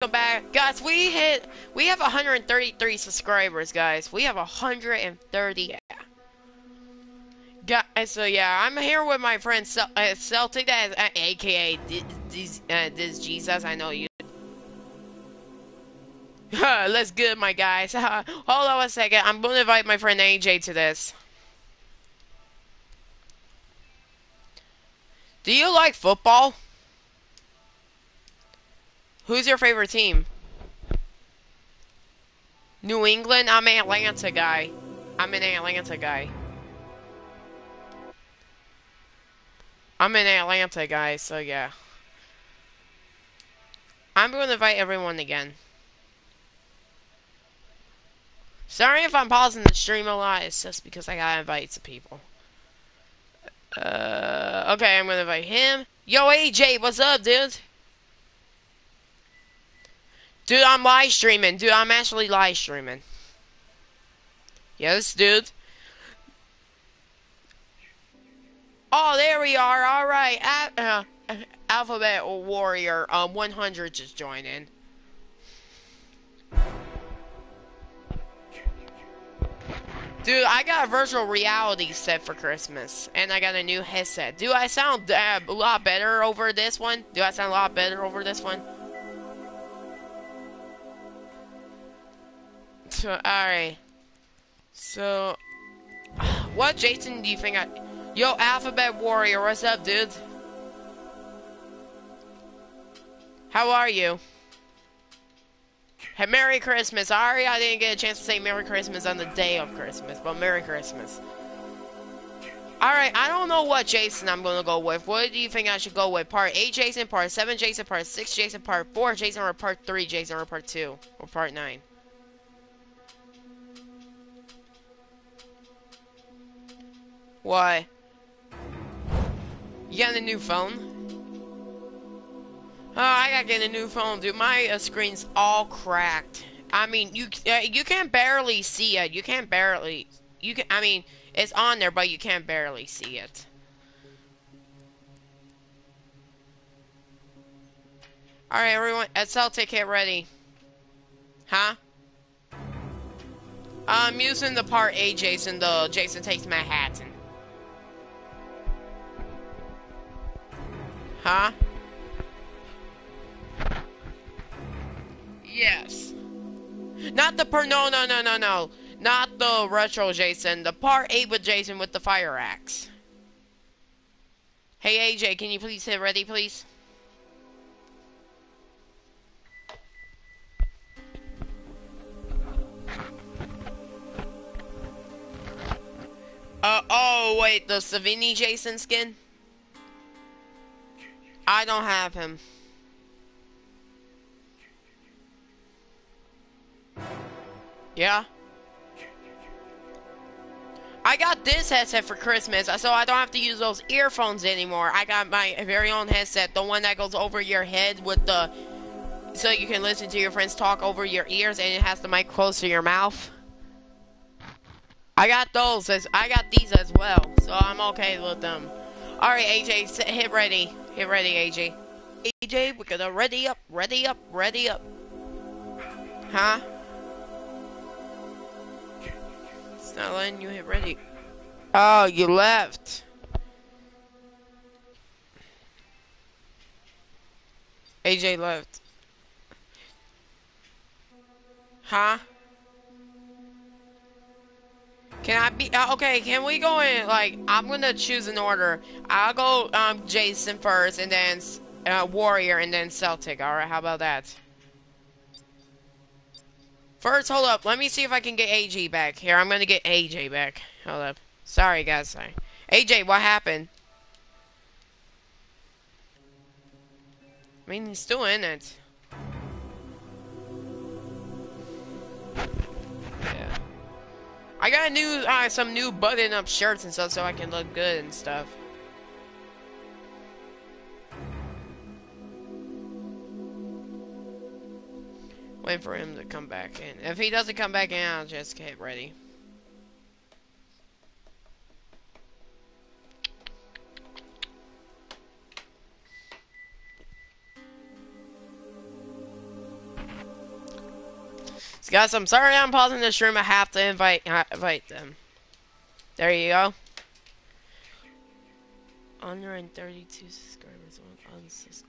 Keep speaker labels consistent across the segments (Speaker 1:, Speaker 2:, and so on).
Speaker 1: Welcome back, guys. We hit. We have 133 subscribers, guys. We have 130. Guys, so yeah, I'm here with my friend Cel uh, Celtic, that is, uh, aka this, uh, this Jesus. I know you. Let's good, my guys. hold on a second. I'm gonna invite my friend AJ to this. Do you like football? Who's your favorite team? New England? I'm an Atlanta guy. I'm an Atlanta guy. I'm an Atlanta guy, so yeah. I'm going to invite everyone again. Sorry if I'm pausing the stream a lot, it's just because I gotta invite some people. Uh, okay, I'm gonna invite him. Yo, AJ, what's up, dude? Dude, I'm live streaming. Dude, I'm actually live streaming. Yes, dude. Oh, there we are. All right. Uh, Alphabet Warrior um, 100 just joined in. Dude, I got a virtual reality set for Christmas, and I got a new headset. Do I sound uh, a lot better over this one? Do I sound a lot better over this one? So, alright. So, what Jason do you think I... Yo, Alphabet Warrior, what's up, dude? How are you? Hey, Merry Christmas. Sorry I didn't get a chance to say Merry Christmas on the day of Christmas, but Merry Christmas. Alright, I don't know what Jason I'm gonna go with. What do you think I should go with? Part 8 Jason, Part 7 Jason, Part 6 Jason, Part 4 Jason, or Part 3 Jason, or Part 2, or Part 9? Why? You got a new phone? Oh, I gotta get a new phone, dude. My uh, screen's all cracked. I mean, you uh, you can barely see it. You can't barely. You can. I mean, it's on there, but you can't barely see it. All right, everyone. SL ticket ready. Huh? I'm using the part 8, Jason. The Jason takes Manhattan. Huh? Yes. Not the per- no, no, no, no, no. Not the retro Jason. The part 8 with Jason with the fire axe. Hey, AJ, can you please hit ready, please? Uh, oh, wait, the Savini Jason skin? I don't have him. Yeah? I got this headset for Christmas, uh, so I don't have to use those earphones anymore. I got my very own headset, the one that goes over your head with the... So you can listen to your friends talk over your ears, and it has the mic close to your mouth. I got those, as I got these as well, so I'm okay with them. Alright, AJ, hit ready. Get ready, AJ. AJ, we're gonna ready up, ready up, ready up. Huh? It's not letting you hit ready. Oh, you left. AJ left. Huh? Can I be uh, okay? Can we go in? Like, I'm gonna choose an order. I'll go um Jason first, and then uh, Warrior, and then Celtic. All right, how about that? First, hold up. Let me see if I can get AJ back. Here, I'm gonna get AJ back. Hold up. Sorry, guys. Sorry. AJ, what happened? I mean, he's still in it. I got new, uh, some new button-up shirts and stuff so I can look good and stuff. Wait for him to come back in. If he doesn't come back in, I'll just get ready. Guys, I'm sorry I'm pausing this stream. I have to invite invite them. There you go. 132 subscribers on unsubscribe.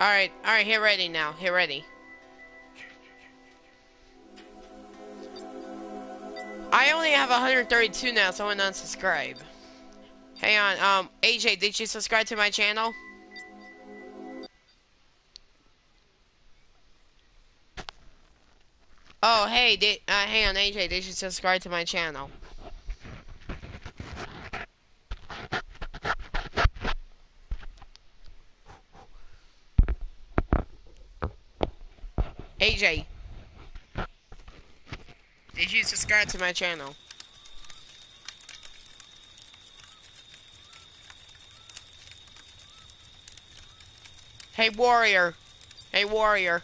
Speaker 1: Alright, alright, hit ready now. Hit ready. I only have 132 now, so I'm unsubscribe. Hang on, um, AJ, did you subscribe to my channel? Oh, hey, did, uh, hang on, AJ, did you subscribe to my channel? AJ. Did you subscribe to my channel? Hey, Warrior. Hey, Warrior.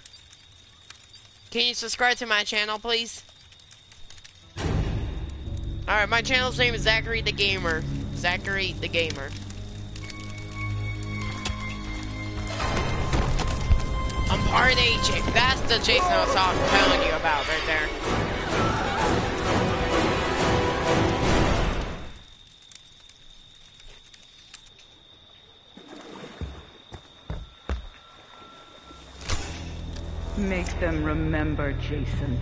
Speaker 1: Can you subscribe to my channel, please? Alright, my channel's name is Zachary the Gamer. Zachary the Gamer. I'm part AJ. That's the Jason I was telling you about right there.
Speaker 2: Make them remember, Jason.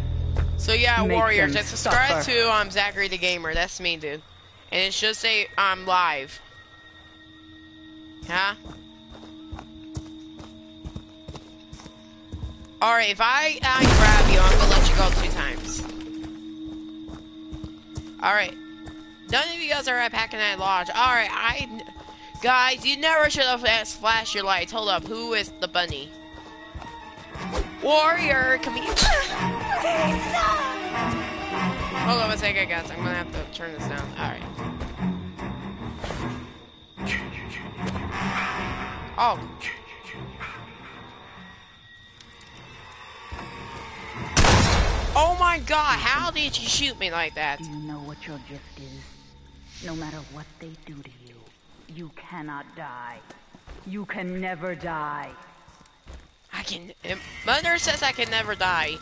Speaker 1: So yeah, Make Warriors, just subscribe suffer. to um Zachary the Gamer. That's me, dude. And it should say I'm um, live. Huh? Alright, if I, I grab you, I'm gonna let you go two times. Alright. None of you guys are at Packanack Lodge. Alright, I... Guys, you never should have flashed your lights. Hold up, who is the bunny? Warrior, come here. Hold on a second, guys. I'm gonna have to turn this down. Alright. Oh. Oh my god, how did you shoot me like that?
Speaker 2: Do you know what your gift is? No matter what they do to you, you cannot die. You can never die.
Speaker 1: I can. Mother says I can never die.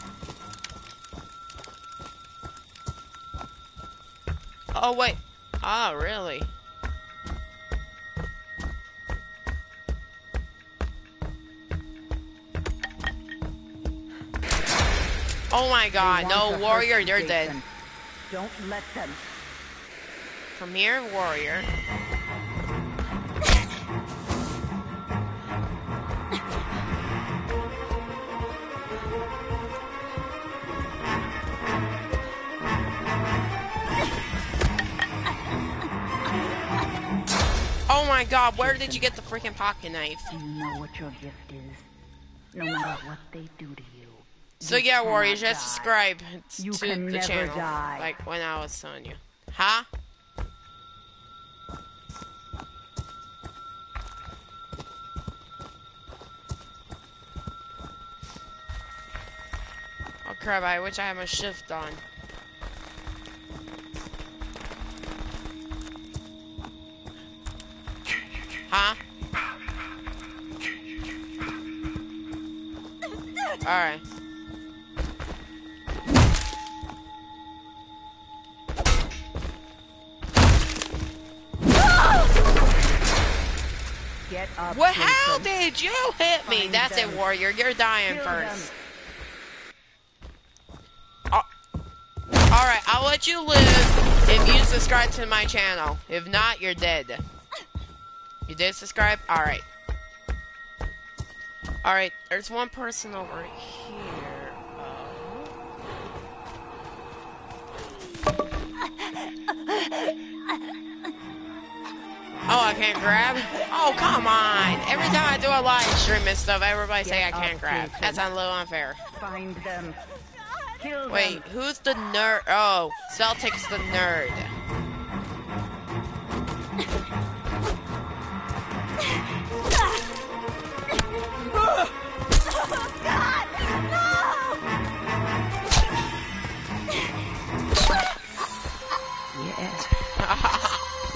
Speaker 1: Oh wait. Ah, oh, really? Oh my god, no, warrior, you're dead.
Speaker 2: Don't let them.
Speaker 1: From here, warrior. My god, where did you get the freaking pocket knife?
Speaker 2: You know what your gift is? No matter what they do to you.
Speaker 1: So yeah, Warriors, just subscribe you to the channel. Die. Like when I was telling you. Huh? Oh crap, I wish I had my shift on. Huh? Alright.
Speaker 2: Get up.
Speaker 1: What? How did you hit me? Find That's them. it, warrior. You're dying Kill first. Uh, Alright, I'll let you live if you subscribe to my channel. If not, you're dead. You did subscribe? Alright. Alright, there's one person over here. Oh. oh, I can't grab? Oh, come on. Every time I do a live stream and stuff, everybody say I can't grab. That's a little unfair.
Speaker 2: Find them. Kill
Speaker 1: Wait, who's the nerd? Oh, Celtic's the nerd.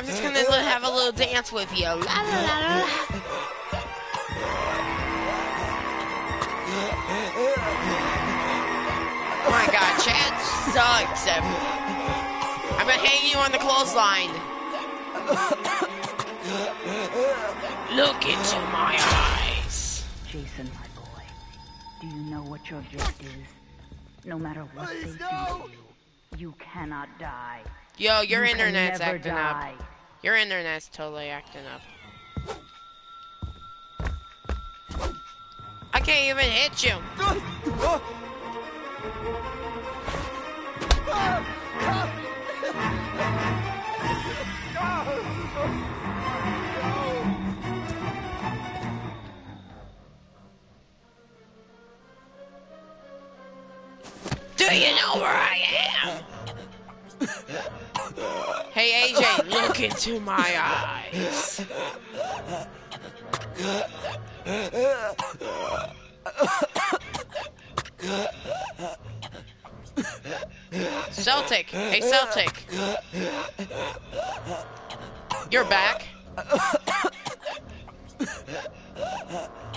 Speaker 1: I'm just gonna li- have a little dance with you. La la la la. la. Oh my god, Chad sucks. I'm gonna hang you on the clothesline. Look into my eyes.
Speaker 2: Jason, my boy, do you know what your gift is? No matter what they do to you, you cannot die.
Speaker 1: Yo, your
Speaker 2: You
Speaker 1: internet's acting
Speaker 2: die.
Speaker 1: up. Your internet's totally acting up. I can't even hit you. look into my eyes. Celtic, hey Celtic. You're back.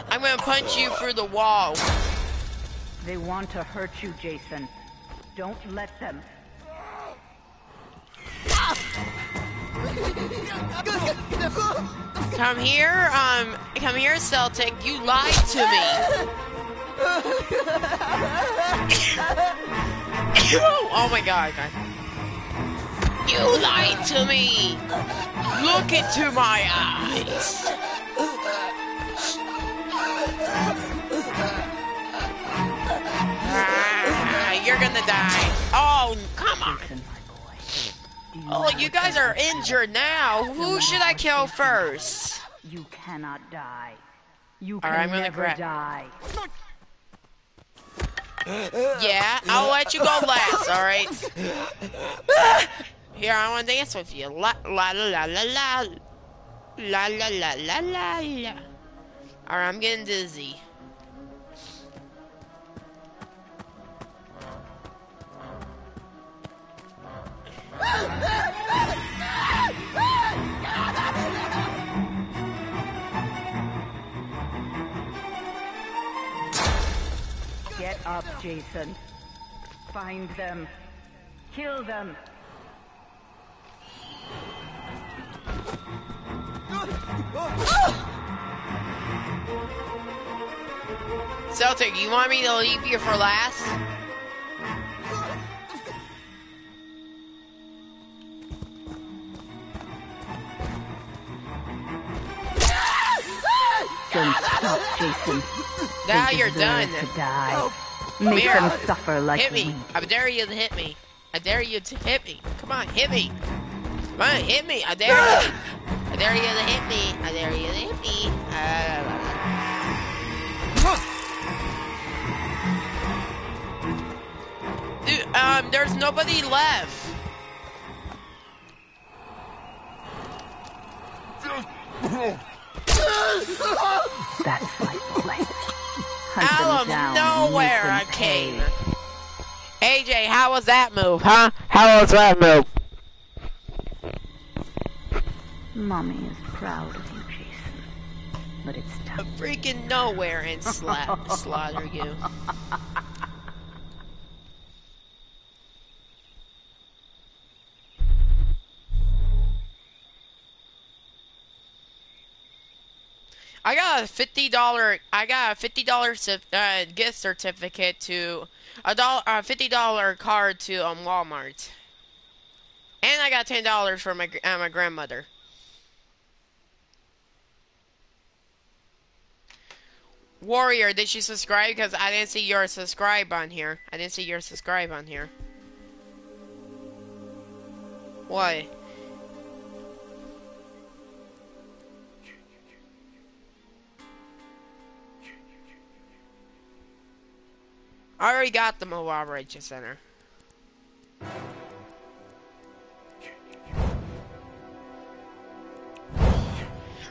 Speaker 1: I'm gonna punch you through the wall.
Speaker 2: They want to hurt you, Jason. Don't let them.
Speaker 1: Come here, um, come here, Celtic. You lied to me. oh my god, guys. You lied to me. Look into my eyes. Ah, you're gonna die. Oh, come on. Oh, you guys are injured now. Who should I kill first?
Speaker 2: You cannot die. You can
Speaker 1: right, I'm gonna
Speaker 2: never die.
Speaker 1: Yeah, I'll let you go last, alright? Here, I wanna dance with you. La la la la la la. La la la la la la. Alright, I'm getting dizzy.
Speaker 2: Get up, Jason. Find them. Kill them.
Speaker 1: Celtic, you want me to leave you for last?
Speaker 2: Don't stop, Jason.
Speaker 1: Now
Speaker 2: They
Speaker 1: you're done.
Speaker 2: To die. Make
Speaker 1: Here.
Speaker 2: them suffer like
Speaker 1: Hit me.
Speaker 2: we
Speaker 1: I dare you to hit me. I dare you to hit me. Come on, hit me. Come on, hit me. I dare you. I dare you to hit me. I dare you to hit me. Dude, um, there's nobody left.
Speaker 2: That's my. Hunt
Speaker 1: Out of nowhere, I came. AJ, how was that move, huh? How was that move?
Speaker 2: Mommy is proud of you, Jason. But it's tough.
Speaker 1: Freaking nowhere and sla- slaughter you. I got a fifty dollar. I got a fifty dollar uh, gift certificate to a dollar, a fifty dollar card to um Walmart, and I got ten dollars for my uh, my grandmother. Warrior, did you subscribe? Because I didn't see your subscribe on here. I didn't see your subscribe on here. What? I already got the Mobile Operations Center.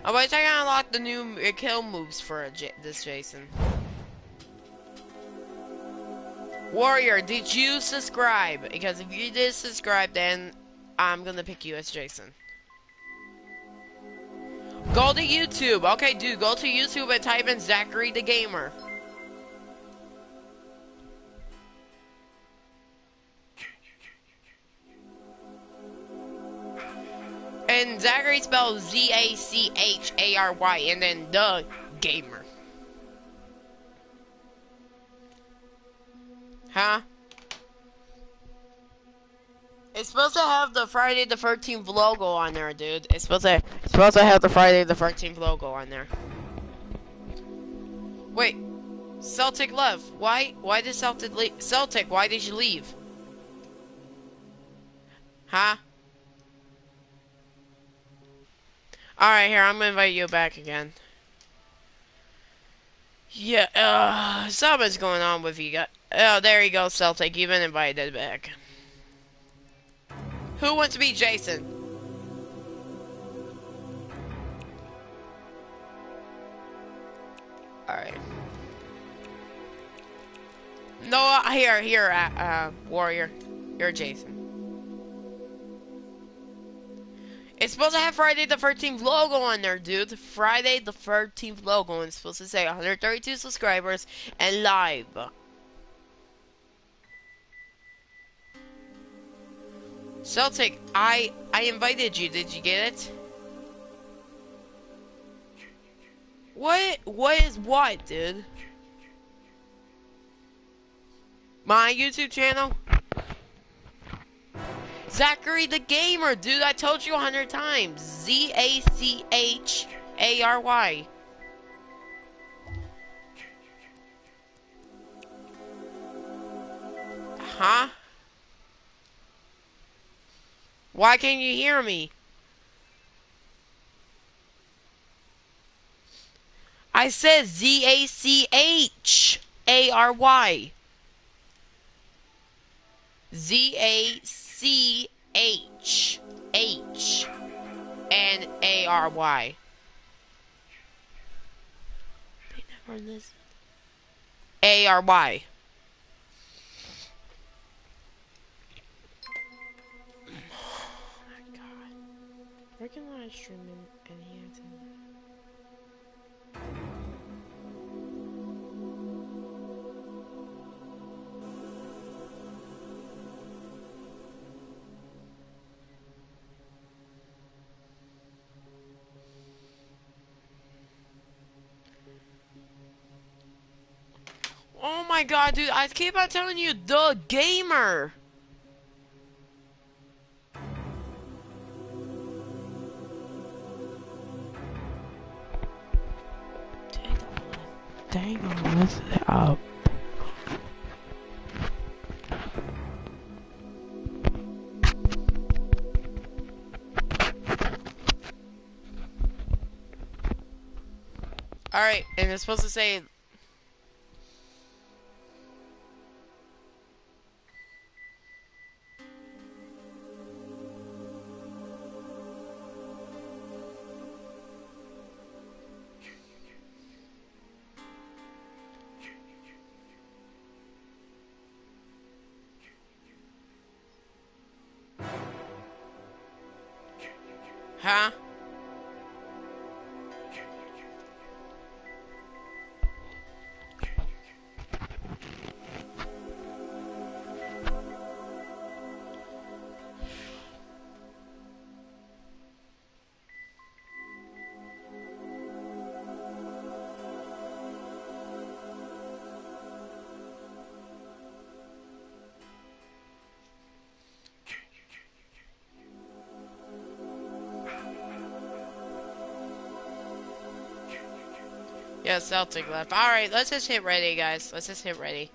Speaker 1: Oh, wait, I gotta unlock the new uh, kill moves for this Jason. Warrior, did you subscribe? Because if you did subscribe, then I'm gonna pick you as Jason. Go to YouTube. Okay, dude, go to YouTube and type in Zachary the Gamer. Zachary spells Z-A-C-H-A-R-Y and then the gamer. Huh? It's supposed to have the Friday the 13th logo on there, dude. It's supposed to it's supposed to have the Friday the 13th logo on there. Wait. Celtic left. Why why did Celtic leave? Celtic, why did you leave? Huh? Alright, here, I'm gonna invite you back again. Yeah, uh, something's going on with you guys. Oh, there you go, Celtic. You've been invited back. Who wants to be Jason? Alright. No, here, here, uh, uh, Warrior. You're Jason. It's supposed to have Friday the 13th logo on there, dude. Friday the 13th logo. And it's supposed to say 132 subscribers and live. Celtic, I I invited you. Did you get it? What? What is what, dude? My YouTube channel? Zachary the Gamer, dude, I told you a hundred times. Z-A-C-H-A-R-Y. Huh? Why can't you hear me? I said Z-A-C-H-A-R-Y. Z-A-C C H H N A R Y. A R Y. Oh my god. Where can I stream in any Oh my god, dude, I keep on telling you, the gamer! Dang, what's up? Alright, and it's supposed to say Yeah, Celtic left. Alright, let's just hit ready, guys. Let's just hit ready.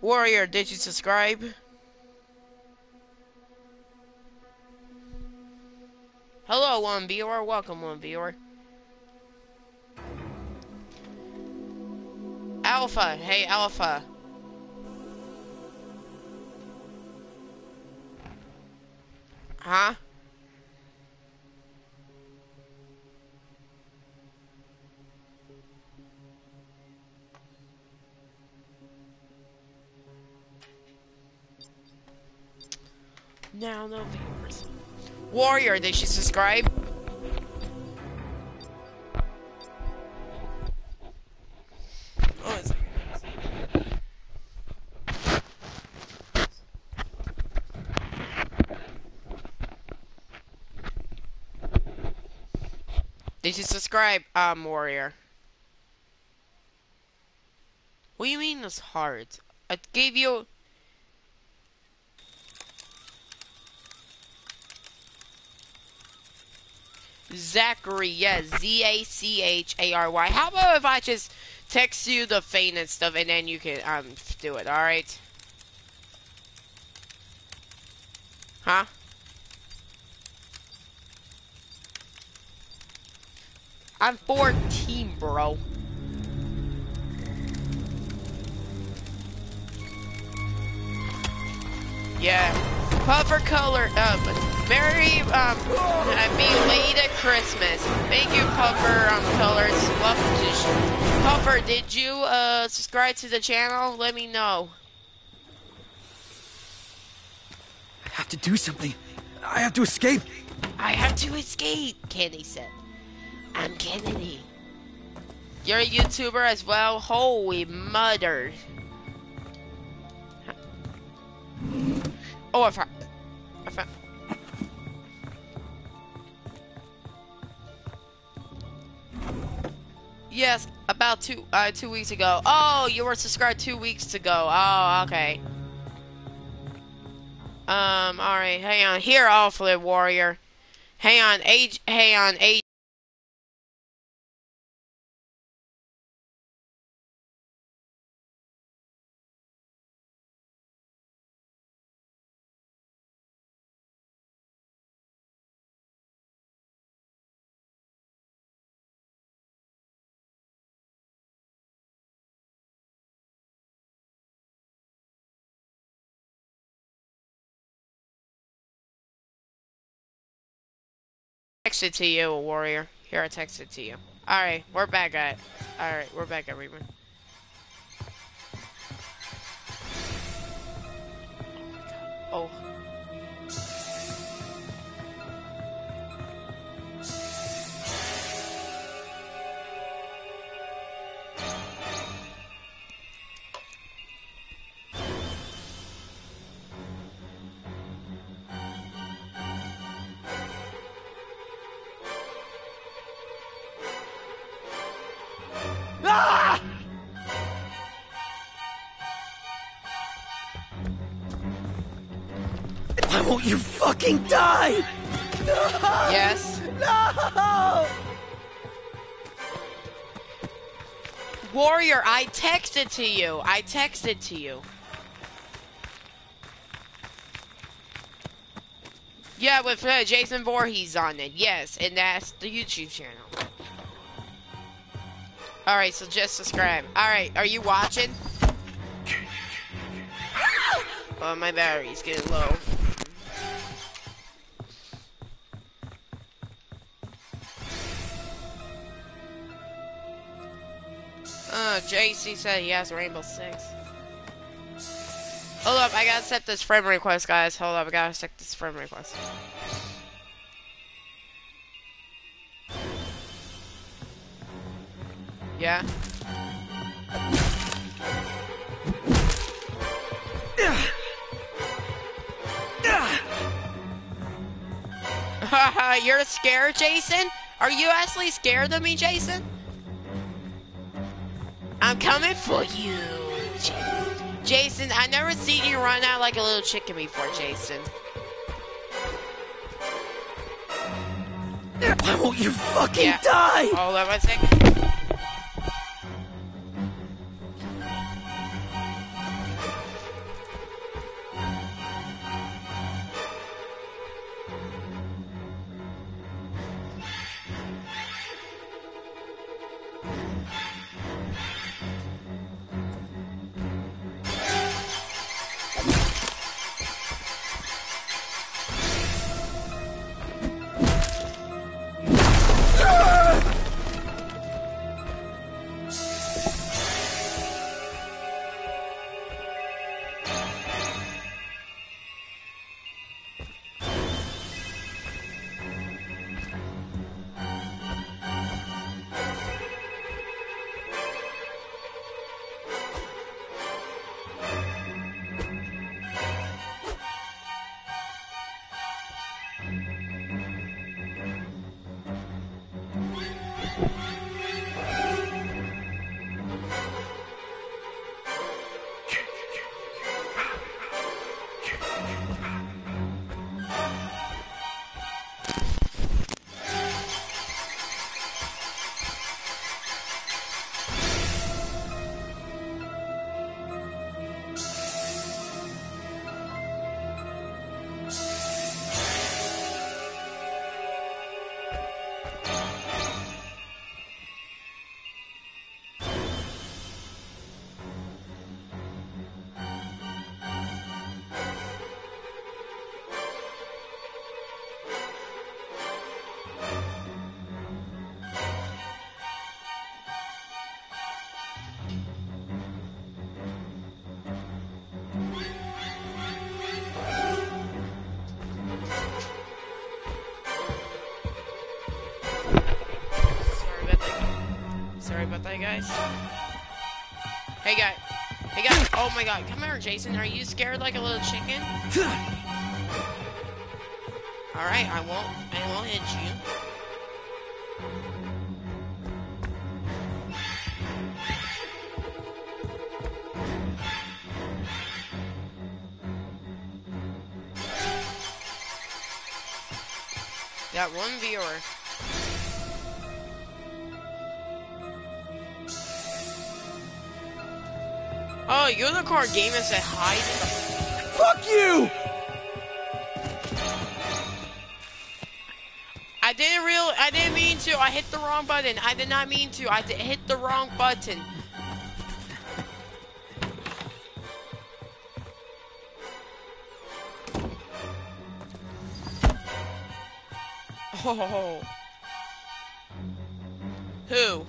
Speaker 1: Warrior, did you subscribe? Hello, one viewer. Welcome, one viewer. Alpha. Hey, Alpha. Huh? No viewers. Warrior, did should subscribe. Oh, Did you subscribe, um, Warrior? What do you mean it's hard? I gave you... Zachary, yes, Z-A-C-H-A-R-Y. How about if I just text you the feint and stuff, and then you can um do it, alright? Huh? I'm 14, bro. Yeah. Puffer color, um, Merry, um, uh, belated Christmas. Thank you, Puffer, um, colors. Welcome to, Puffer, did you, uh, subscribe to the channel? Let me know.
Speaker 3: I have to do something. I have to escape.
Speaker 1: I have to escape, Kennedy said. I'm Kennedy. You're a YouTuber as well? Holy mother. Oh, I found... I found... Yes, about two, uh, two weeks ago. Oh, you were subscribed two weeks ago. Oh, okay. Um, alright, hang on. Here, Awfully Warrior. Hang on, age, hang on, age. Text it to you, warrior. Here, I text it to you. Alright, we're back at Alright, we're back at Reaper. Oh.
Speaker 3: Fucking die? No!
Speaker 1: Yes.
Speaker 3: No!
Speaker 1: Warrior, I texted to you. I texted to you. Yeah, with uh, Jason Voorhees on it. Yes, and that's the YouTube channel. Alright, so just subscribe. Alright, are you watching? Oh, my battery's getting low. JC said he has Rainbow Six. Hold up, I gotta set this friend request, guys. Hold up, I gotta set this friend request. Yeah? You're scared, Jason? Are you actually scared of me, Jason? I'm coming for you, Jason. I never seen you run out like a little chicken before, Jason.
Speaker 3: Why won't you fucking
Speaker 1: Yeah.
Speaker 3: die?
Speaker 1: Hold on one second. Guys. Hey guys. Hey guys. Oh my god. Come here, Jason. Are you scared like a little chicken? Alright, I won't I won't hit you. Got one viewer. Oh, Unicorn said hi to the
Speaker 3: Fuck you!
Speaker 1: I didn't real I didn't mean to. I hit the wrong button. I did not mean to. I hit the wrong button. Oh. Who?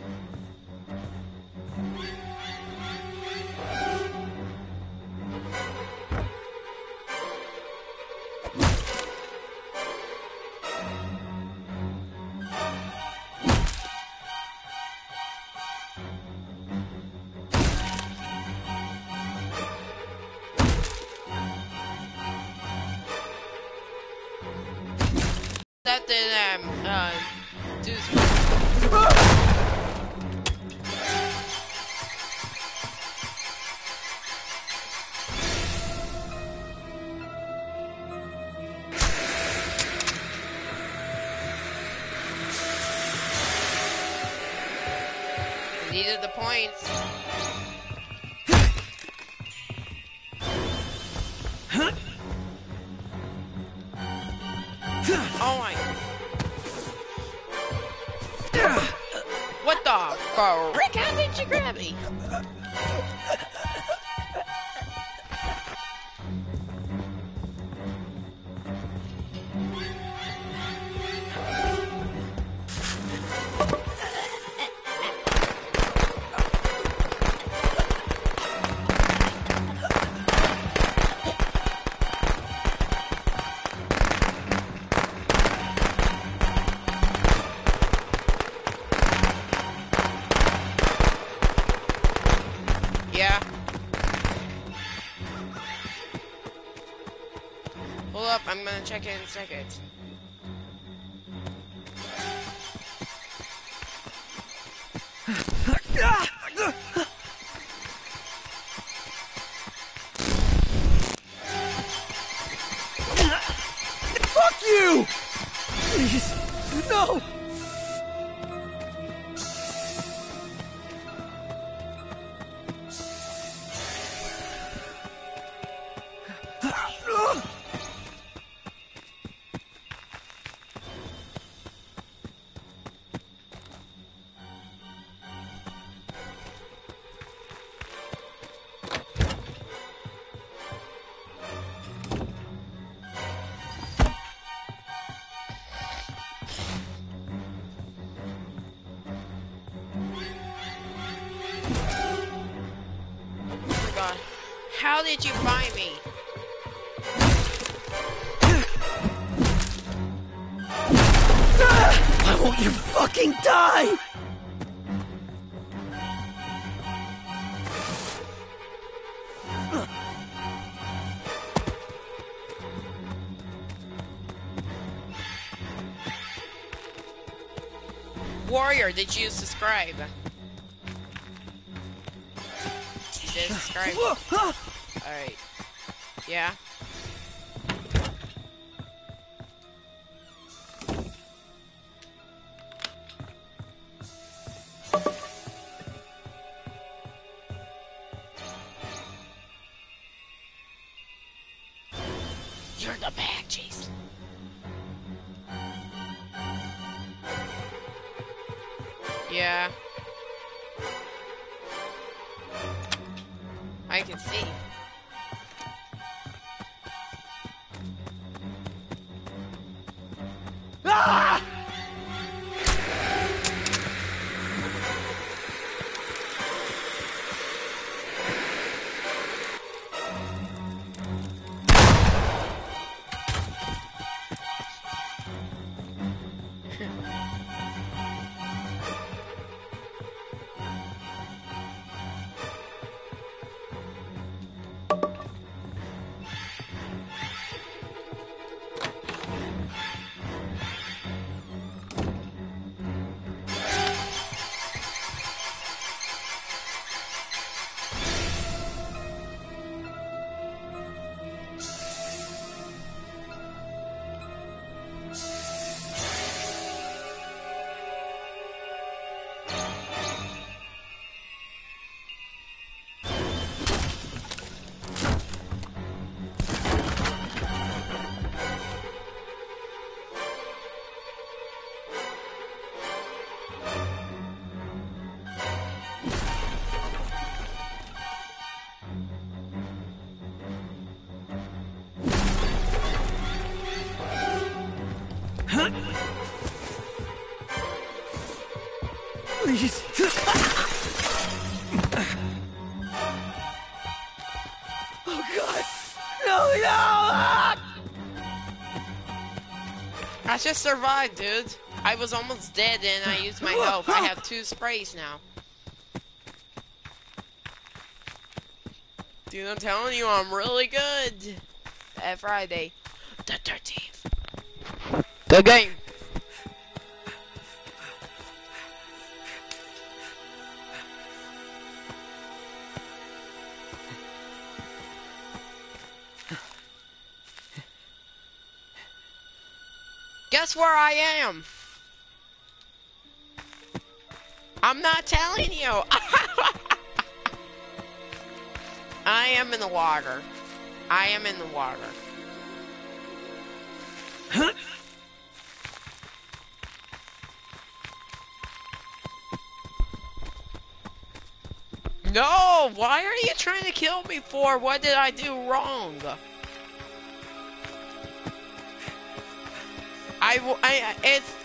Speaker 1: I'm gonna check it in a second. God. How did you find me?
Speaker 3: Why won't you fucking die?
Speaker 1: Warrior, did you subscribe? Subscribe? Alright. Yeah?
Speaker 3: Oh god. No, no!
Speaker 1: I just survived, dude. I was almost dead and I used my health. I have two sprays now. Dude, I'm telling you, I'm really good. That Friday. The 13th. The game. Guess where I am? I'm not telling you. I am in the water. I am in the water. No, why are you trying to kill me for? What did I do wrong? I, I, it's,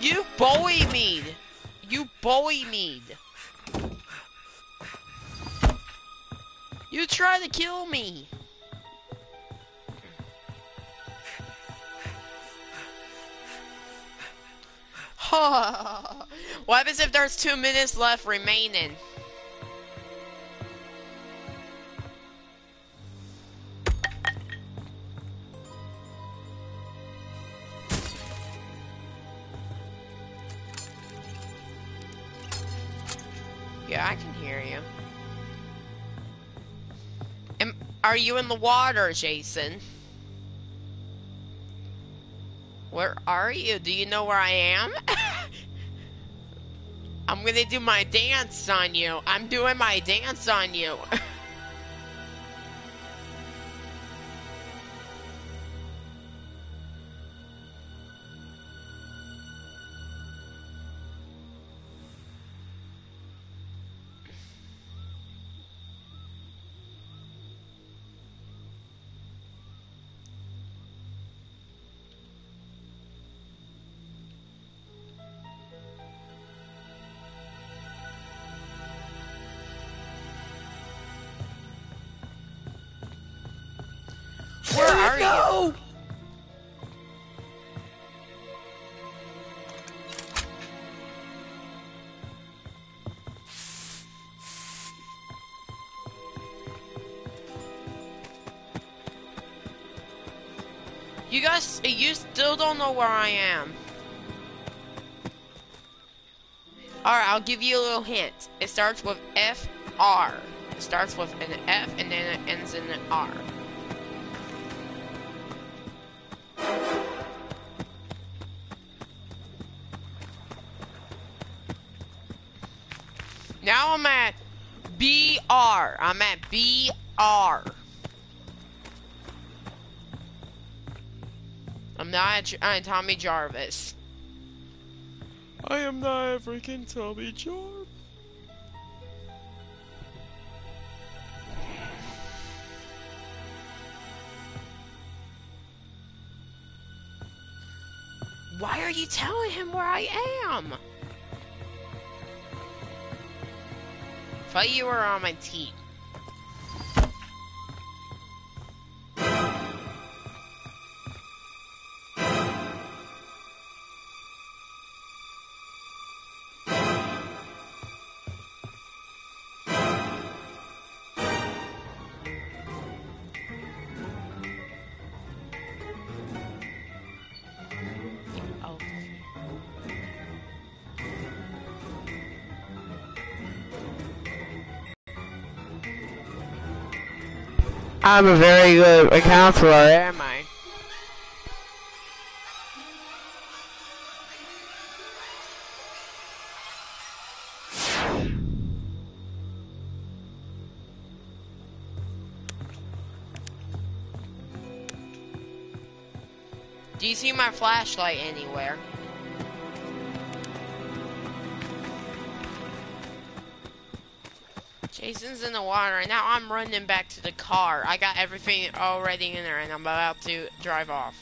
Speaker 1: you bully me. You bully me. You try to kill me. what happens if there's two minutes left remaining? Are you in the water, Jason? Where are you? Do you know where I am? I'm gonna do my dance on you. I'm doing my dance on you.
Speaker 3: No!
Speaker 1: You guys, you still don't know where I am. Alright, I'll give you a little hint. It starts with F R. It starts with an F and then it ends in an R. BR. I'm at BR. I'm not uh, Tommy Jarvis. I am not a freaking Tommy Jarvis. Why are you telling him where I am? Thought you were on my team. I'm a very good counselor, am I? Do you see my flashlight anywhere? Jason's in the water, and now I'm running back to the car. I got everything already in there, and I'm about to drive off.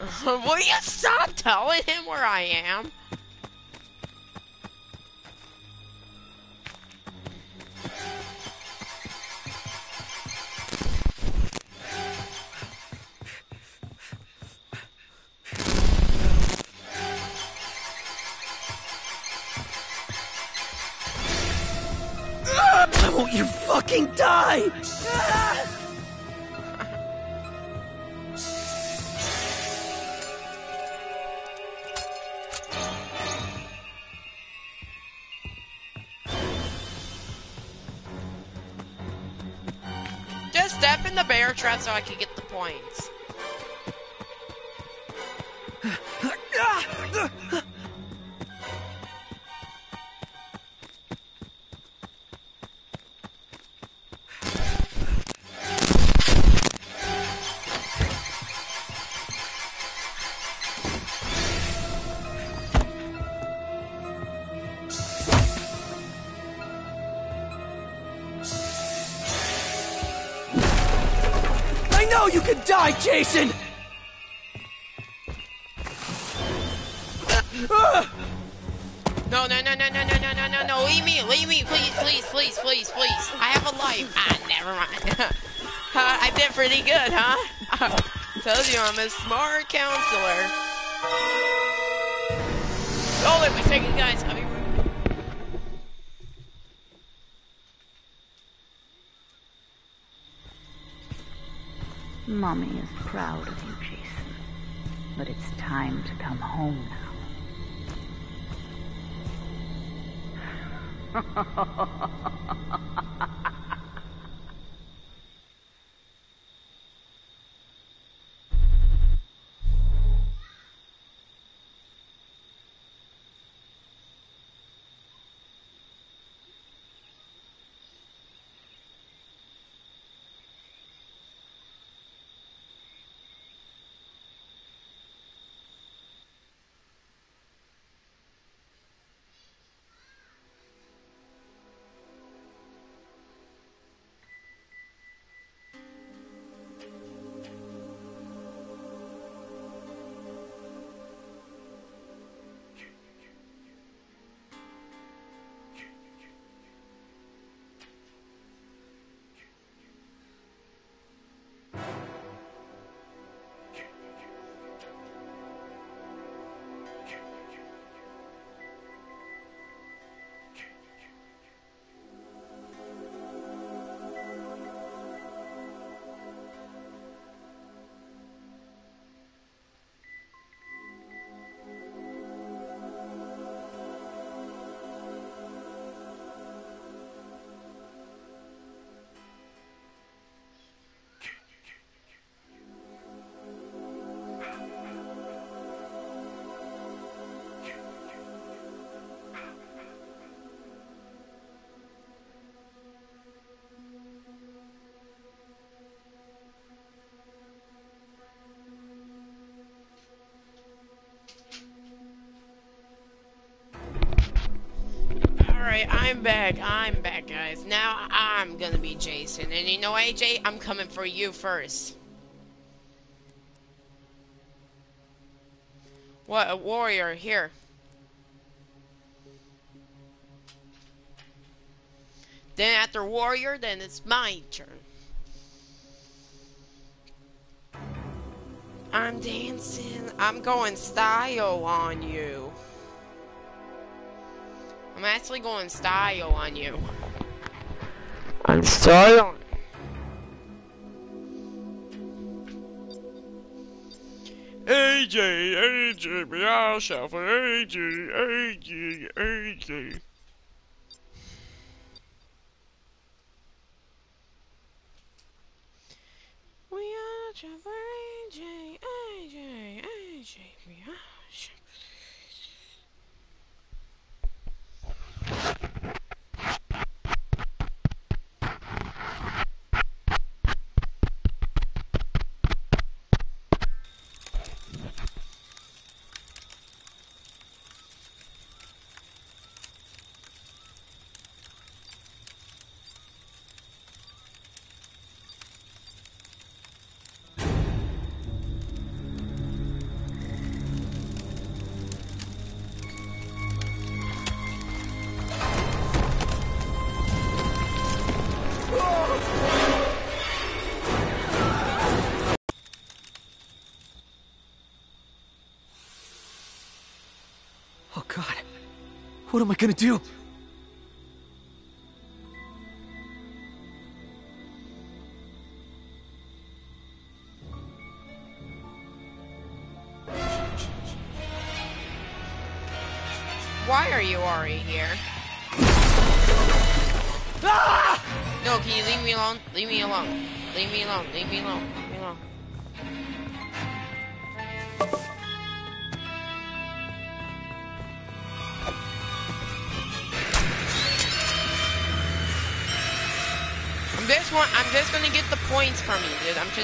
Speaker 1: Will you stop telling him where I am? So I can get the points. Alright, I'm back. I'm back, guys. Now I'm gonna be Jason. And you know, AJ, I'm coming for you first. What, a warrior, here. Then after warrior, then it's my turn. I'm dancing. I'm going style on you. I'm actually going style on you. I'm style. AJ, AJ, be yourself, AJ, AJ, AJ. Oh, God.
Speaker 3: What am I gonna do?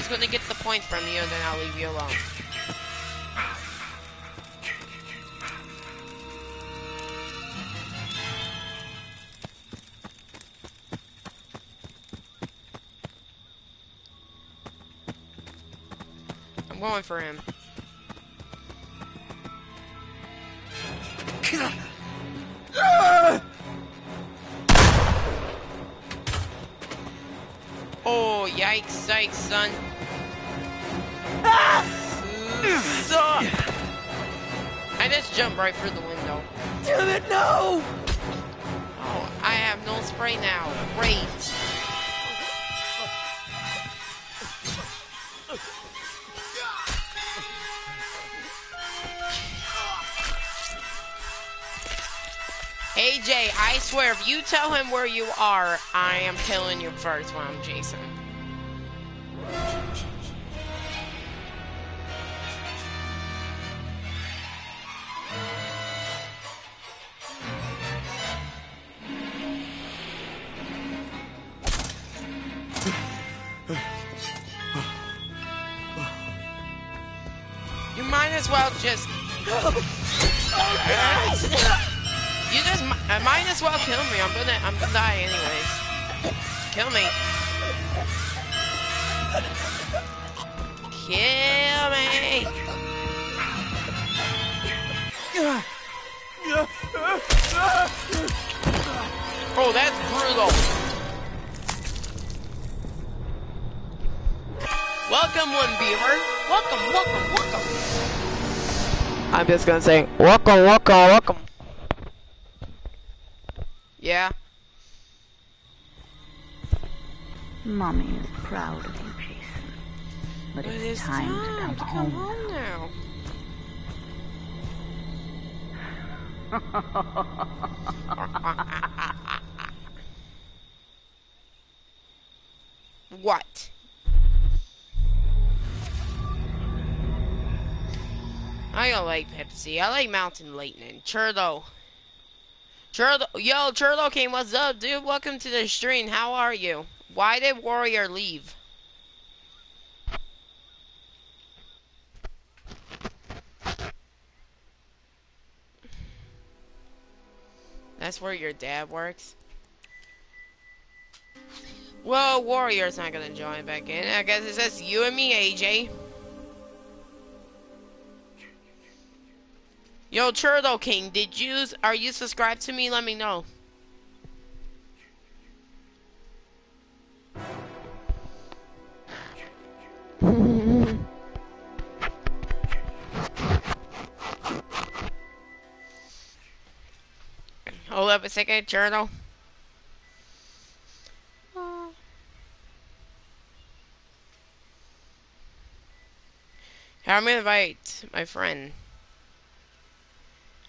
Speaker 1: I'm gonna get the point from you, and then I'll leave you alone. I'm going for him. Oh, yikes, yikes, son. Right through the window.
Speaker 3: Damn it, no!
Speaker 1: Oh, I have no spray now. Great. AJ, I swear, if you tell him where you are, I am killing you first when I'm Jason. Gonna I'm gonna die anyways. Kill me. Kill me. Oh, that's brutal. Welcome, one beaver. Welcome, welcome, welcome. I'm just gonna say, welcome, welcome, welcome. Yeah.
Speaker 2: Mommy is proud of you, Jason. But
Speaker 1: But
Speaker 2: it's time, to come, home.
Speaker 1: home now. what? I don't like Pepsi. I like Mountain Lightning. Churro. Churro. Yo, Churro King, what's up, dude? Welcome to the stream. How are you? Why did Warrior leave? That's where your dad works. Well, Warrior's not gonna join back in. I guess it says you and me, AJ. Yo, Churro King, did you are you subscribed to me? Let me know. Hold up a second, Churro. I'm gonna invite my friend.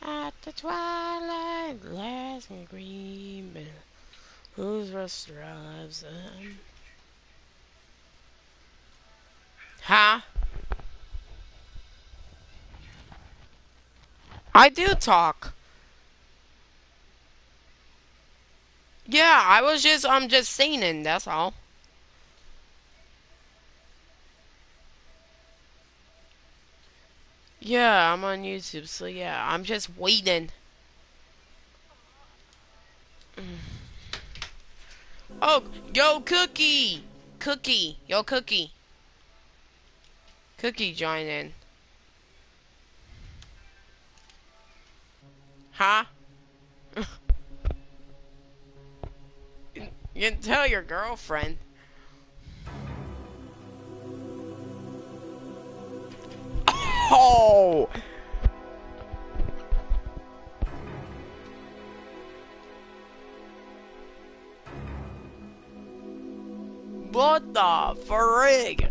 Speaker 1: At the twilight, glass and green, bell, whose rust drives them. Huh? I do talk. Yeah, I was just, I'm just singing, that's all. Yeah, I'm on YouTube, so yeah, I'm just waiting. Mm. Oh, yo, Cookie! Cookie, yo, Cookie. Cookie join in. Huh? you can tell your girlfriend. Oh! What the frig?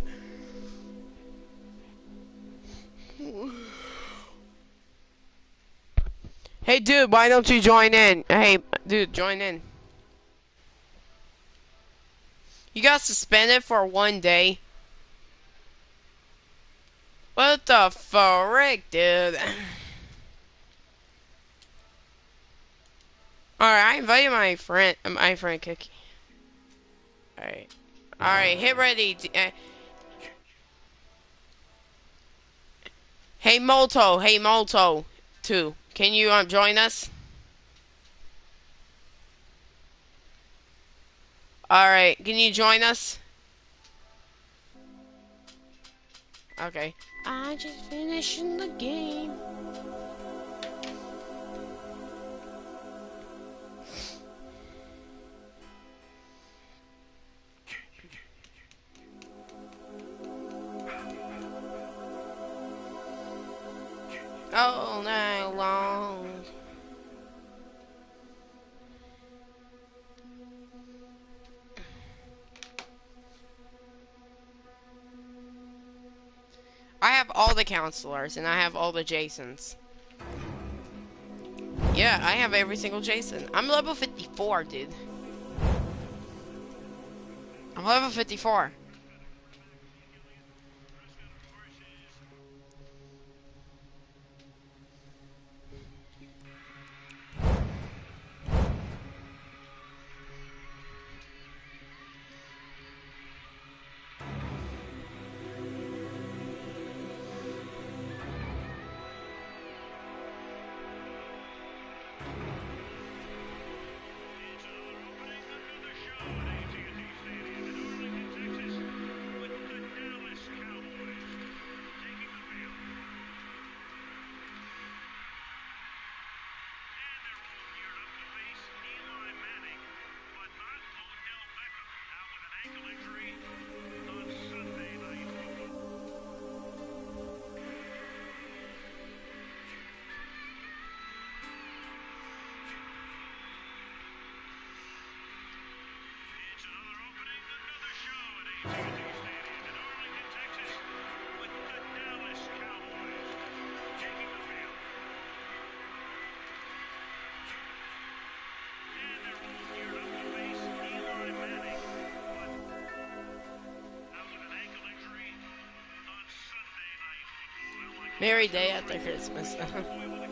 Speaker 1: Hey, dude, why don't you join in? Hey, dude, join in. You got suspended for one day. What the frick, dude? Alright, I invited my friend, my friend Cookie. Alright. Alright, hit ready. Uh, hey, Molto. Hey, Molto. Two. Can you um, join us? Alright, can you join us? Okay. I just finishing the game. all night long. I have all the counselors and I have all the Jasons. Yeah, I have every single Jason. I'm level 54, dude. I'm level 54. Merry day after Christmas.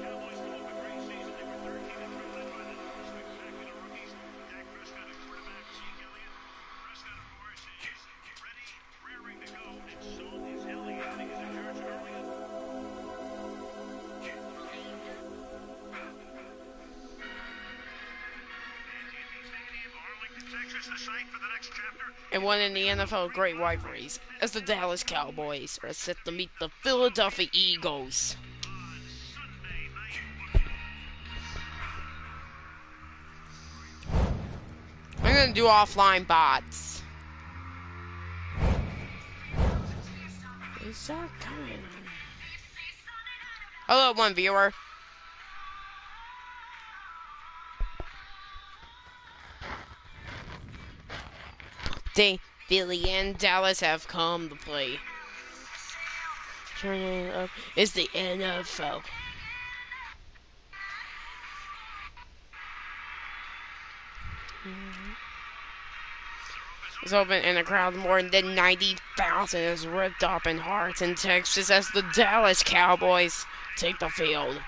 Speaker 1: one in the NFL Great Rivalries as the Dallas Cowboys are set to meet the Philadelphia Eagles. I'm gonna do offline bots. Is that coming? Hello, one viewer. They, Philly and Dallas have come to play. Turning up is the NFL. It's open in a crowd more than 90,000 is ripped up in hearts in Texas as the Dallas Cowboys take the field.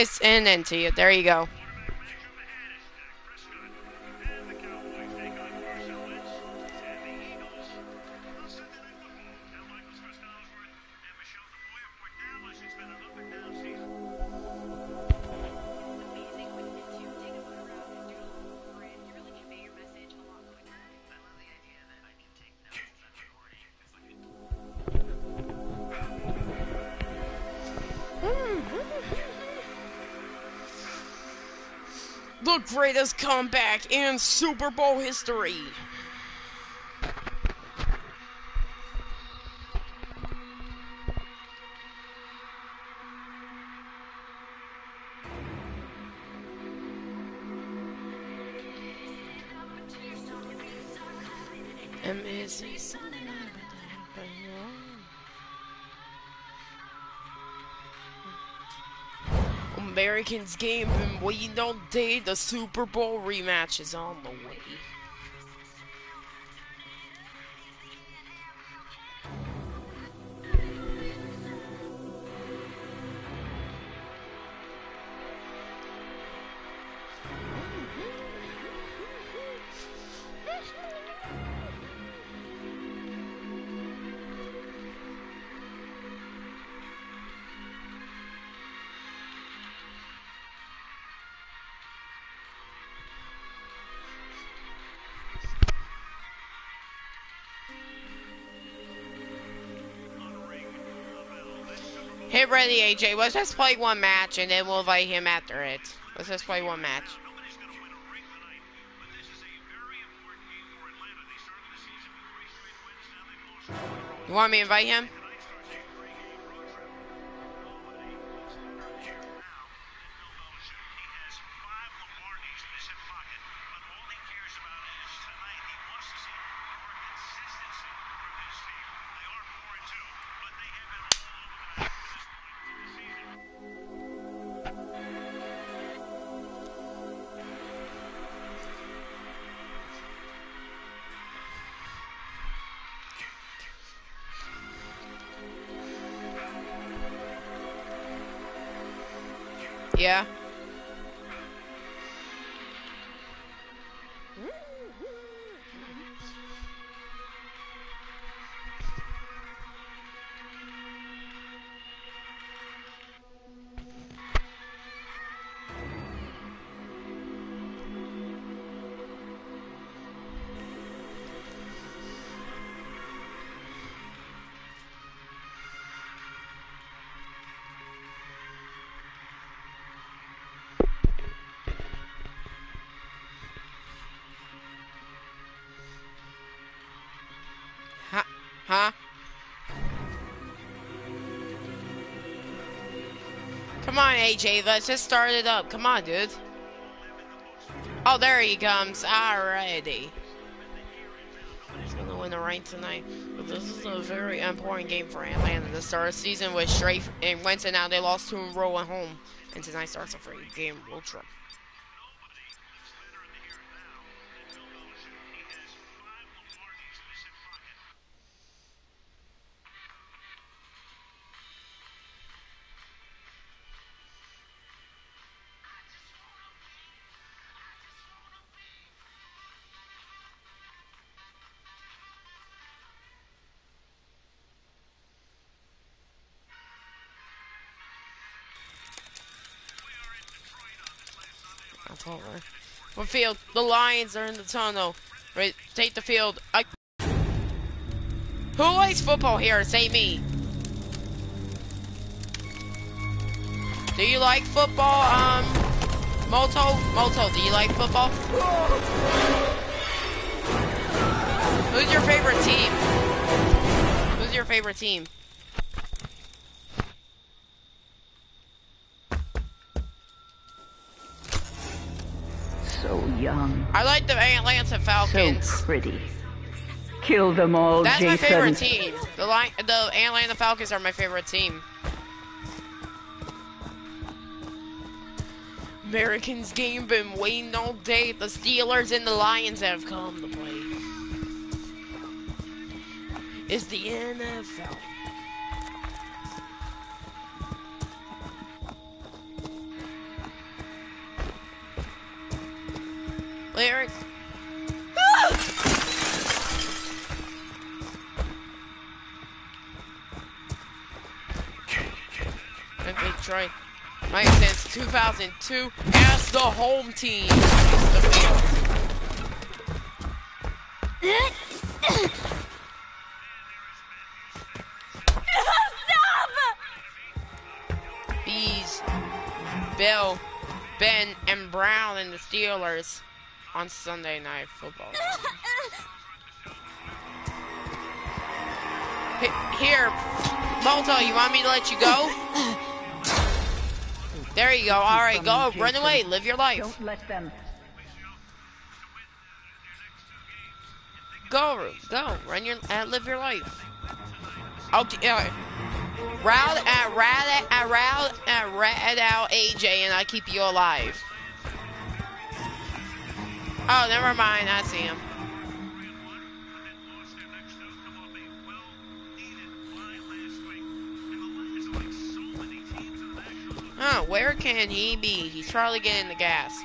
Speaker 1: It's an NT. There you go. greatest comeback in Super Bowl history. Amazing. Americans game been waiting all day. The Super Bowl rematch is on oh, the ready, AJ. Let's just play one match and then we'll invite him after it. Let's just play one match. You want me to invite him? Huh? Come on, AJ. Let's just start it up. Come on, dude. Oh, there he comes. Alrighty. He's gonna win the rank tonight. But this is a very important game for Atlanta. The start of the season was straight and to now they lost two in a row at home. And tonight starts a free game ultra. That's field? The Lions are in the tunnel. Right, take the field. I Who likes football here? Say me. Do you like football, um, Moto? Moto, do you like football? Who's your favorite team? Who's your favorite team?
Speaker 2: Young,
Speaker 1: I like the Atlanta
Speaker 2: so
Speaker 1: Falcons.
Speaker 2: pretty. Kill them all,
Speaker 1: That's my favorite team. The the Atlanta Falcons are my favorite team. Americans game been waiting all day. The Steelers and the Lions have come to play. It's the NFL. Lyrics. And Detroit. Right since 2002 as the home team. Bees, Bell, Ben, and Brown and the Steelers on Sunday Night Football. Here, Moto, you want me to let you go? There you go. All right, go. Run away. Live your life.
Speaker 2: Don't let them.
Speaker 1: Go, go, run your, uh, live your life. Okay, uh, route, uh, rat, uh, route, uh, rat out AJ, and I keep you alive. Oh, never mind. I see him. Oh, where can he be? He's probably getting the gas.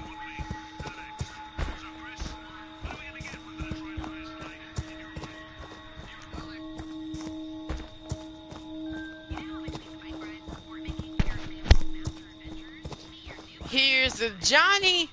Speaker 1: Here's the Johnny.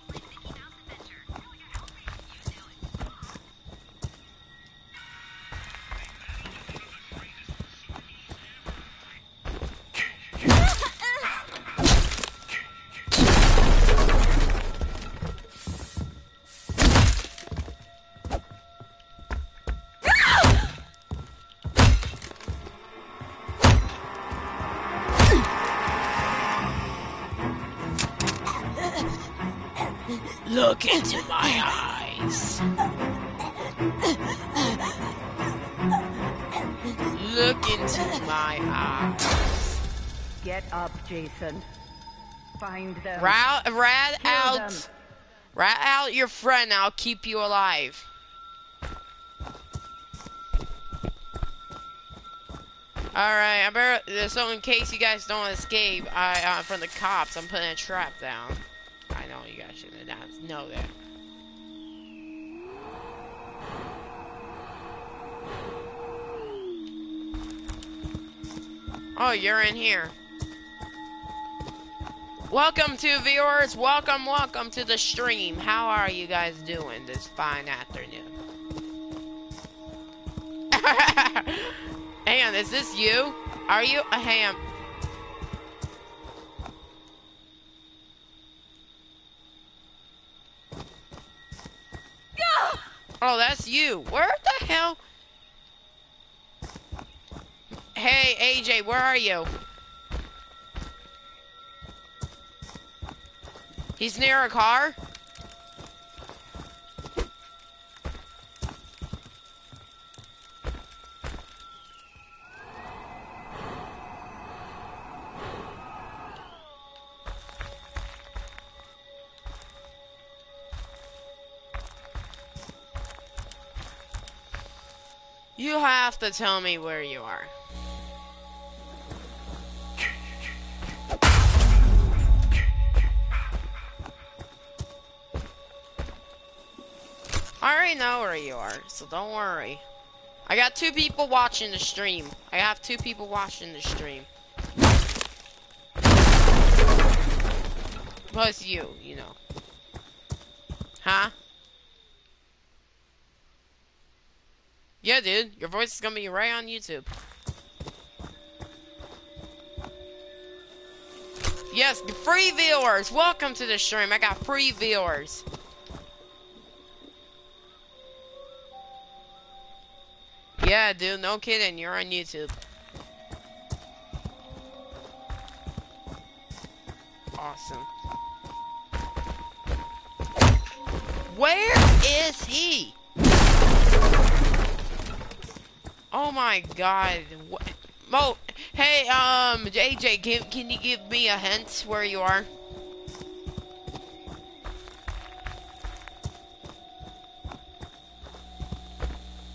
Speaker 2: Up, Jason. Find them.
Speaker 1: Rat, rat
Speaker 2: Kill
Speaker 1: out.
Speaker 2: them.
Speaker 1: Rat out your friend. I'll keep you alive. Alright, I better, so in case you guys don't escape I, uh, from the cops, I'm putting a trap down. I know you guys shouldn't have know that. Oh, you're in here. Welcome to viewers. Welcome, welcome to the stream. How are you guys doing this fine afternoon? On, is this you? Are you uh, a ham? Oh, that's you. Where the hell? Hey, AJ, where are you? He's near a car? You have to tell me where you are. I already know where you are, so don't worry. I got two people watching the stream. I have two people watching the stream. Plus you, you know. Huh? Yeah, dude. Your voice is gonna be right on YouTube. Yes, free viewers. Welcome to the stream. I got free viewers. Yeah, dude. No kidding. You're on YouTube. Awesome. Where is he? Oh my god. What? Mo, hey, um, JJ, can, can you give me a hint where you are?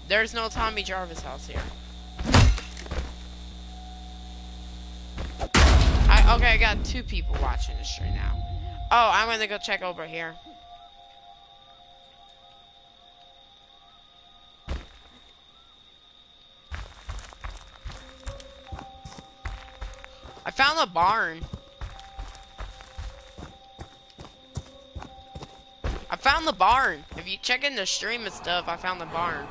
Speaker 1: There's no Tommy Jarvis house here. I, okay, I got two people watching the stream now. Oh, I'm gonna go check over here. I found a barn. I found the barn. If you check in the stream and stuff, I found the barn.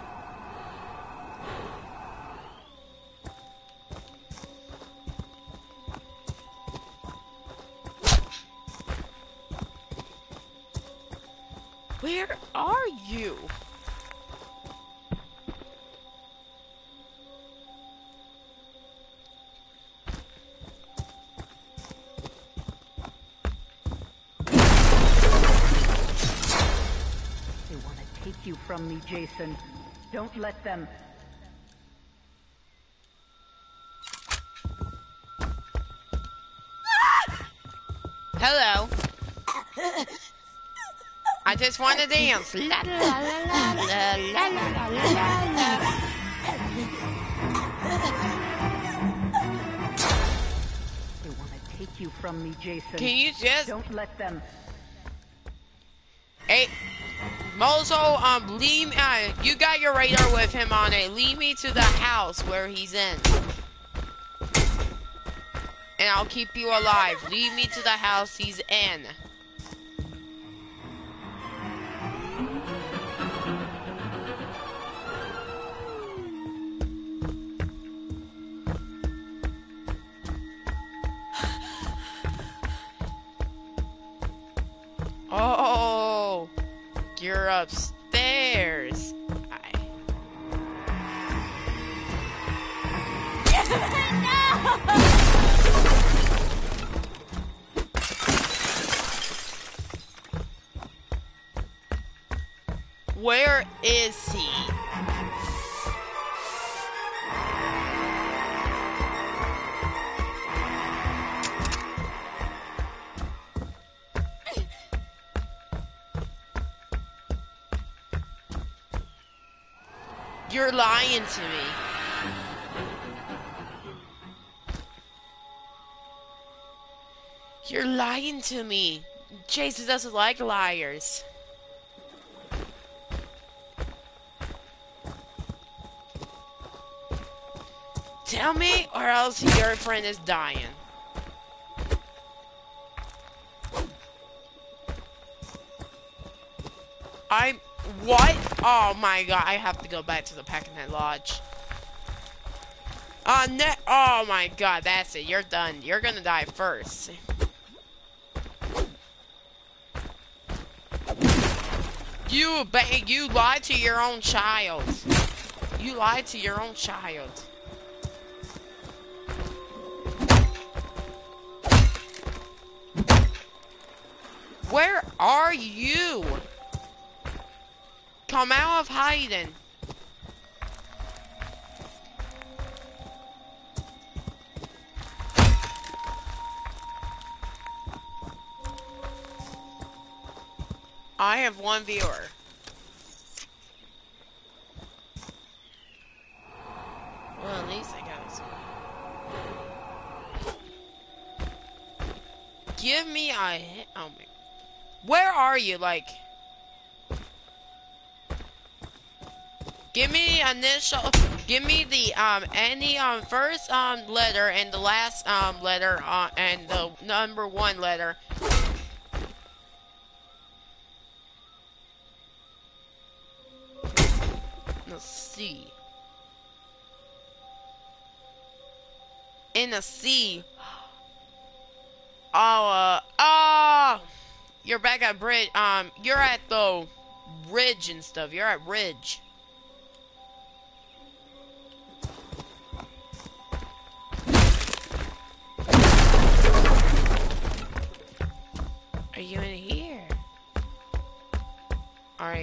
Speaker 2: Me, Jason. Don't let them.
Speaker 1: Hello. I just want to dance. La, la, la, la, la, la, la, la, la.
Speaker 2: They want to take you from me, Jason.
Speaker 1: Can you just
Speaker 2: Don't let them.
Speaker 1: Hey, Mozo, um, leave uh, you got your radar with him on it. Lead me to the house where he's in. And I'll keep you alive. Lead me to the house he's in. Lying to me. You're lying to me. Jason doesn't like liars. Tell me, or else your friend is dying. I'm what? Oh my god! I have to go back to the Packanack Lodge. Uh, ne oh my god! That's it. You're done. You're gonna die first. You you lied to your own child. You lied to your own child. Where are you? Come out of hiding. I have one viewer. Well, at least I got. Give me a. Oh my. Where are you? Like. Give me initial. Give me the um any um first um letter and the last um letter uh, and the number one letter. Let's see. In a C. Oh, uh, oh, you're back at bridge. Um, you're at the ridge and stuff. You're at ridge.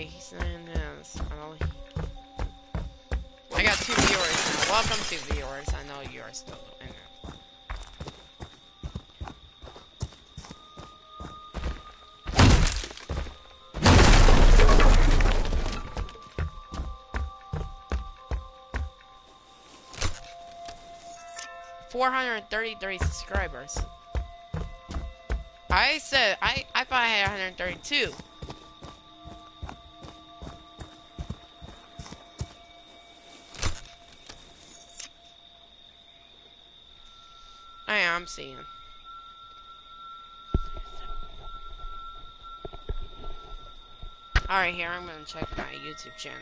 Speaker 1: He's this. I got two viewers now. Welcome to viewers. I know you're still in there. Four hundred thirty-three subscribers. I said I I thought I had 132. I am seeing. Alright, here I'm gonna check my YouTube channel.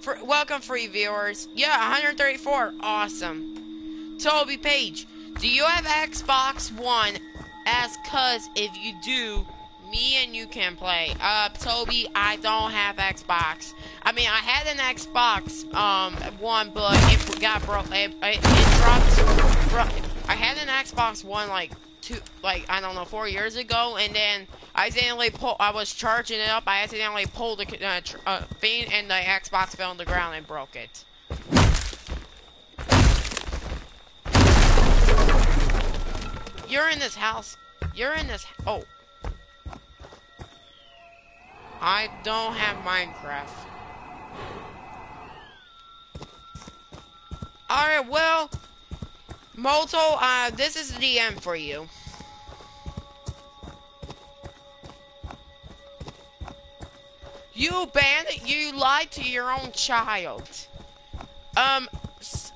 Speaker 1: For, welcome, free viewers. Yeah, 134. Awesome. Toby Page, do you have Xbox One? Ask cuz if you do, me and you can play. Uh, Toby, I don't have Xbox. I mean, I had an Xbox um one, but it got broke. It, it, it dropped. Bro, I had an Xbox One like two, like I don't know, four years ago, and then I accidentally pull. I was charging it up. I accidentally pulled the uh, uh, thing, and the Xbox fell on the ground and broke it. You're in this house. You're in this. Oh. I don't have Minecraft. Alright, well, Moto, uh, this is the end for you. You bandit, you lied to your own child. Um,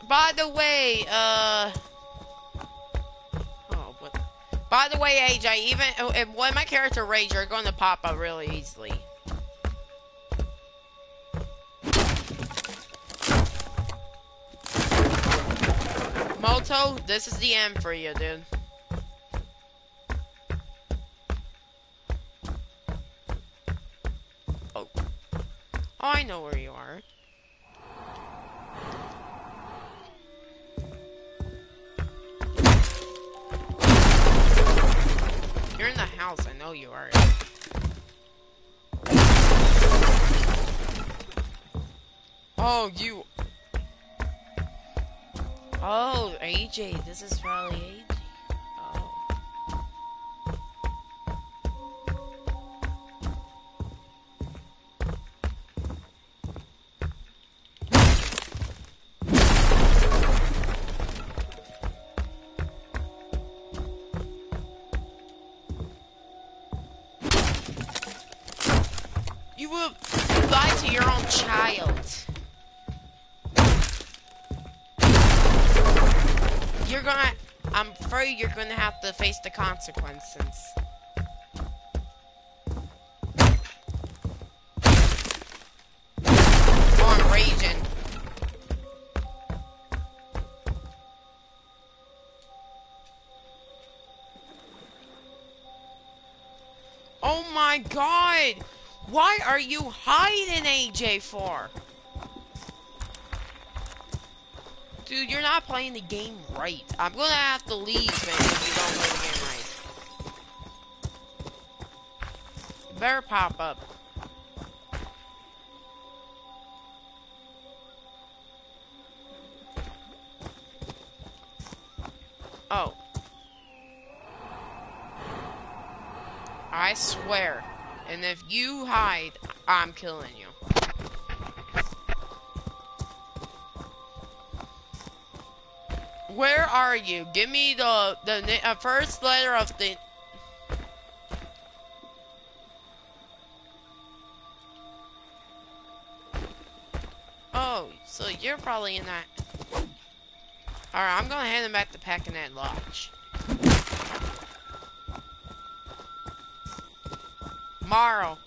Speaker 1: by the way, uh... Oh? By the way, AJ, even when my character rage, you're going to pop up really easily. Moto, this is the end for you, dude. Oh. Oh, I know where you are. You're in the house, I know you are. Oh, you Oh, AJ. This is probably AJ. You're gonna have to face the consequences. Oh, raging. Oh my god! Why are you hiding AJ for? Dude, you're not playing the game right. I'm gonna have to leave, man, if you don't play the game right. You better pop up. Oh. I swear. And if you hide, I'm killing you. Where are you? Give me the the uh, first letter of the. Oh, so you're probably in that. Alright, I'm gonna hand him back to Packanack Lodge. Morrow.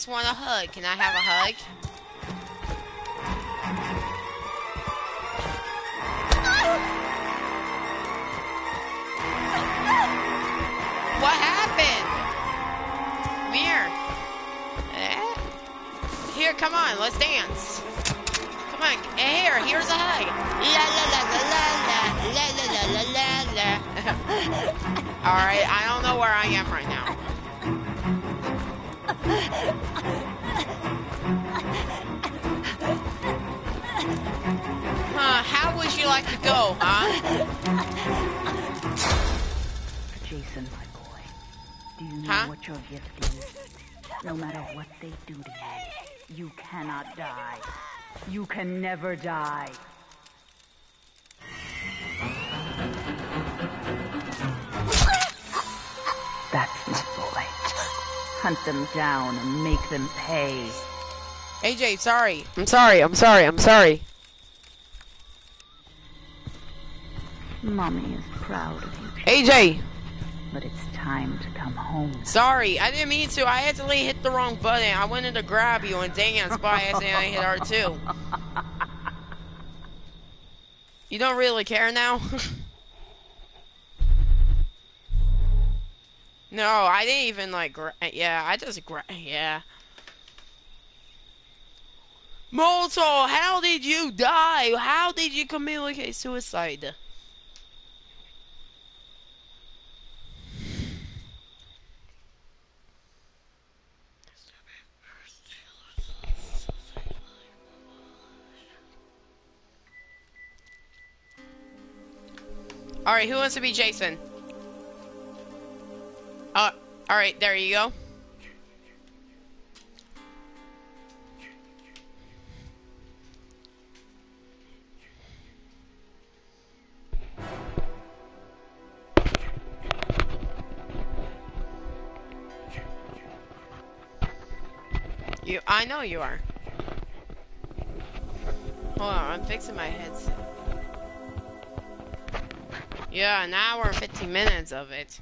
Speaker 1: Just want a hug. Can I have a hug? What happened? Here. Eh? Here, come on, let's dance. Come on, here, here's a hug. La la la la la la la la la la Alright, I don't know where I am right now. Huh, how would you like to go, huh?
Speaker 2: Jason, my boy, do you know huh? what your gift is? No matter what they do to you, you cannot die. You can never die. That's. Hunt them down and make them pay.
Speaker 1: AJ, sorry. I'm sorry. I'm sorry. I'm sorry.
Speaker 2: Mommy is proud of you.
Speaker 1: AJ!
Speaker 2: But it's time to come home.
Speaker 1: Sorry, I didn't mean to. I accidentally hit the wrong button. I wanted to grab you, and dang it, Spy accidentally hit R2. You don't really care now? no, I didn't even, like, yeah, I just yeah. Molto, how did you die? How did you commit suicide? Alright, who wants to be Jason? Alright, there you go. You, I know you are. Hold on, I'm fixing my headset. Yeah, an hour and 15 minutes of it.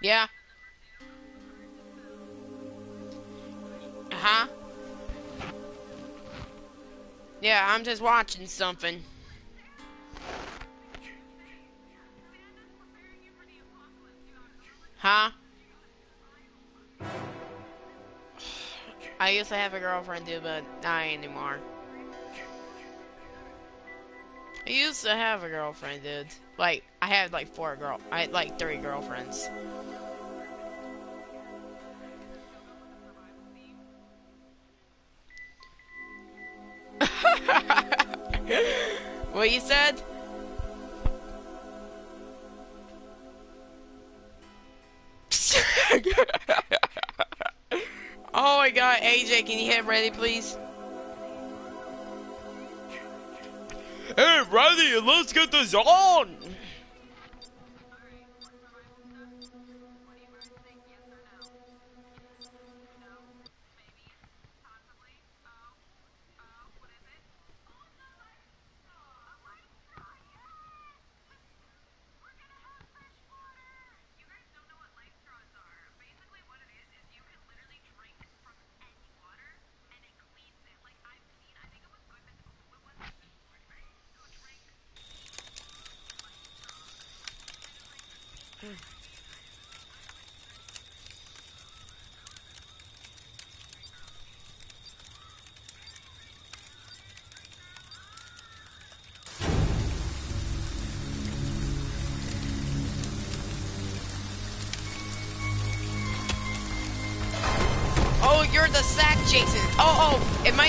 Speaker 1: Yeah. Uh-huh. Yeah, I'm just watching something. Huh? I used to have a girlfriend too, but not anymore. I used to have a girlfriend, dude. Like, I had like four girl, I had like three girlfriends. what you said? oh my god, AJ, can you hit ready, please? Hey, ready, let's get this on!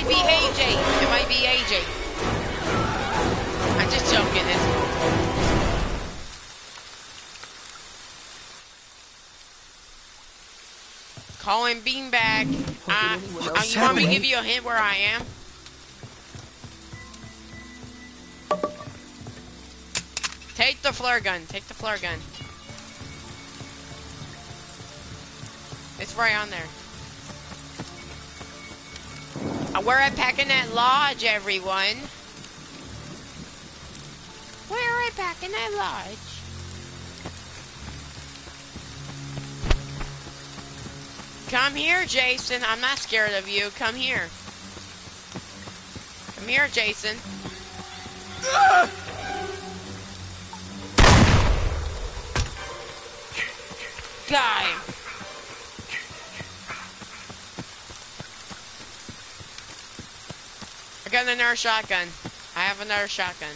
Speaker 1: Might be AJ. It might be AJ. I'm just joking. It's Calling Beanbag. Uh, uh, you want me to give you a hint where I am? Take the flare gun. Take the flare gun. It's right on there. We're at Packanack Lodge, everyone. We're at Packanack Lodge. Come here, Jason. I'm not scared of you. Come here. Come here, Jason. I got another shotgun. I have another shotgun.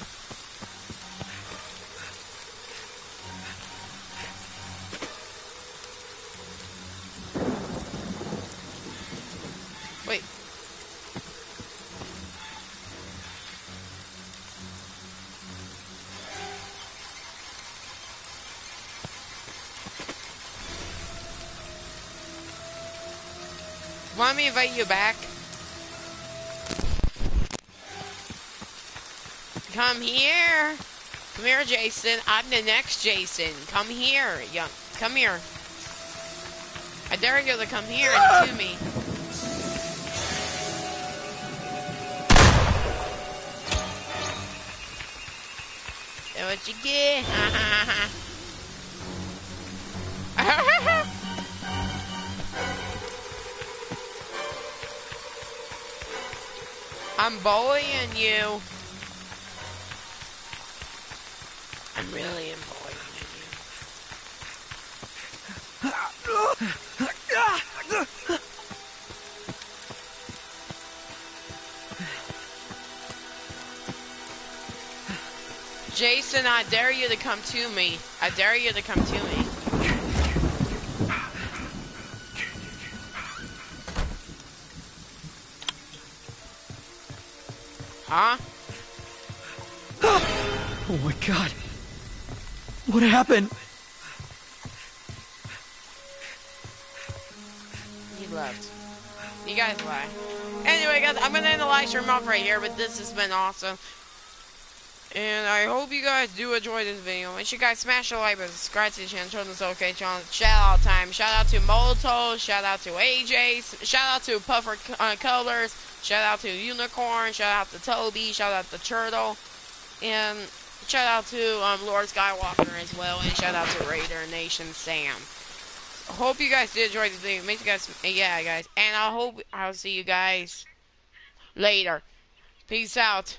Speaker 1: Wait. Want me to invite you back? Come here. Come here, Jason. I'm the next Jason. Come here, young. Come here. I dare you to come here and to me. That what you get? I'm bullying you. I dare you to come to me. I dare you to come to me. Huh?
Speaker 3: Oh my god. What happened?
Speaker 1: He left. You guys lie. Anyway, guys, I'm gonna end the live stream off right here, but this has been awesome. And I hope you guys do enjoy this video. Make sure you guys smash the like button, subscribe to the channel, turn this OK channel. Shout out time. Shout out to Molotov. Shout out to AJ. Shout out to Puffer uh, Colors. Shout out to Unicorn. Shout out to Toby. Shout out to Turtle. And shout out to um, Lord Skywalker as well. And shout out to Raider Nation Sam. Hope you guys did enjoy this video. Make sure you guys, yeah, guys. And I hope I'll see you guys later. Peace out.